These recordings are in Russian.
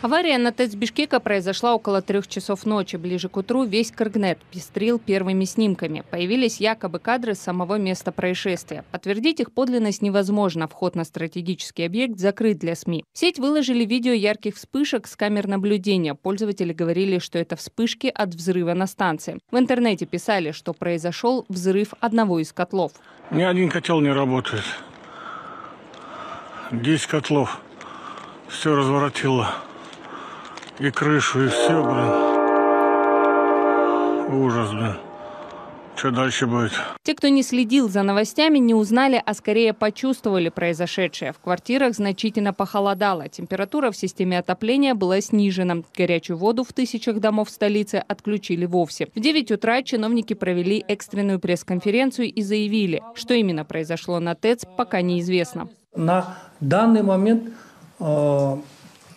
Авария на ТЭЦ Бишкека произошла около трех часов ночи. Ближе к утру весь Кыргнет пестрил первыми снимками. Появились якобы кадры с самого места происшествия. Подтвердить их подлинность невозможно. Вход на стратегический объект закрыт для СМИ. В сеть выложили видео ярких вспышек с камер наблюдения. Пользователи говорили, что это вспышки от взрыва на станции. В интернете писали, что произошел взрыв одного из котлов. Ни один котел не работает. 10 котлов. Все разворотило. И крышу, и все, блин. Ужас, блин. Что дальше будет? Те, кто не следил за новостями, не узнали, а скорее почувствовали произошедшее. В квартирах значительно похолодало. Температура в системе отопления была снижена. Горячую воду в тысячах домов столицы отключили вовсе. В 9 утра чиновники провели экстренную пресс-конференцию и заявили, что именно произошло на ТЭЦ, пока неизвестно. На данный момент э,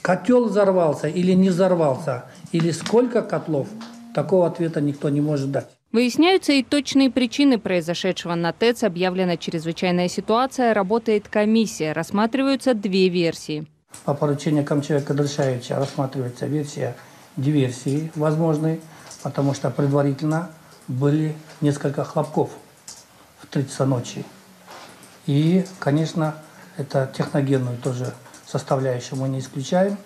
котел взорвался или не взорвался, или сколько котлов, такого ответа никто не может дать. Выясняются и точные причины произошедшего на ТЭЦ. Объявлена чрезвычайная ситуация, работает комиссия. Рассматриваются две версии. По поручению Камчева Кадршаевича рассматривается версия диверсии возможной, потому что предварительно были несколько хлопков в 3 часа ночи. И, конечно, это техногенную тоже составляющую мы не исключаем.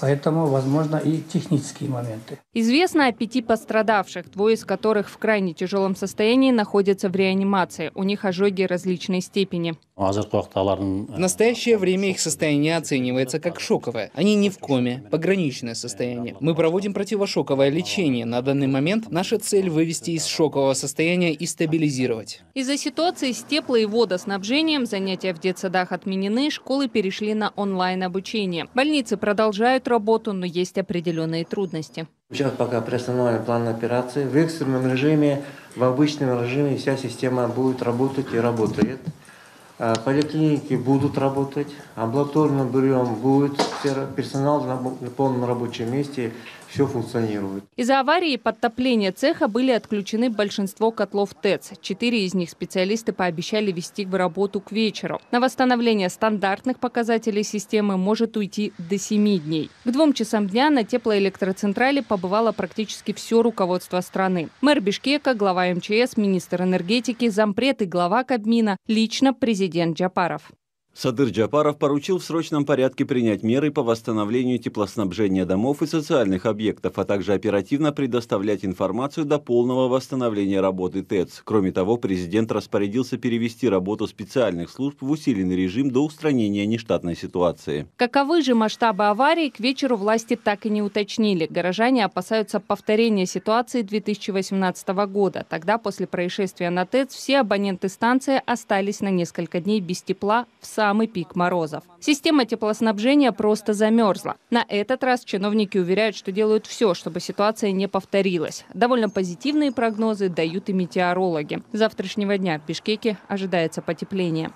Поэтому, возможно, и технические моменты. Известно о пяти пострадавших, двое из которых в крайне тяжелом состоянии находятся в реанимации. У них ожоги различной степени. В настоящее время их состояние оценивается как шоковое. Они не в коме, пограничное состояние. Мы проводим противошоковое лечение. На данный момент наша цель вывести из шокового состояния и стабилизировать. Из-за ситуации с тепло- и водоснабжением занятия в детсадах отменены, школы перешли на онлайн-обучение. Больницы продолжают работу, но есть определенные трудности. Сейчас пока приостановлен план операции. В экстренном режиме, в обычном режиме вся система будет работать и работает. А, поликлиники будут работать, амбулаторный прием будет, персонал на полном рабочем месте, все функционирует. Из-за аварии и подтопления цеха были отключены большинство котлов ТЭЦ. Четыре из них специалисты пообещали вести в работу к вечеру. На восстановление стандартных показателей системы может уйти до 7 дней. К двум часам дня на теплоэлектроцентрале побывало практически все руководство страны. Мэр Бишкека, глава МЧС, министр энергетики, зампред и глава Кабмина, лично президент Джапаров. Садыр Джапаров поручил в срочном порядке принять меры по восстановлению теплоснабжения домов и социальных объектов, а также оперативно предоставлять информацию до полного восстановления работы ТЭЦ. Кроме того, президент распорядился перевести работу специальных служб в усиленный режим до устранения нештатной ситуации. Каковы же масштабы аварии, к вечеру власти так и не уточнили. Горожане опасаются повторения ситуации 2018 года. Тогда, после происшествия на ТЭЦ, все абоненты станции остались на несколько дней без тепла в самый пик морозов. Система теплоснабжения просто замерзла. На этот раз чиновники уверяют, что делают все, чтобы ситуация не повторилась. Довольно позитивные прогнозы дают и метеорологи. С завтрашнего дня в Бишкеке ожидается потепление.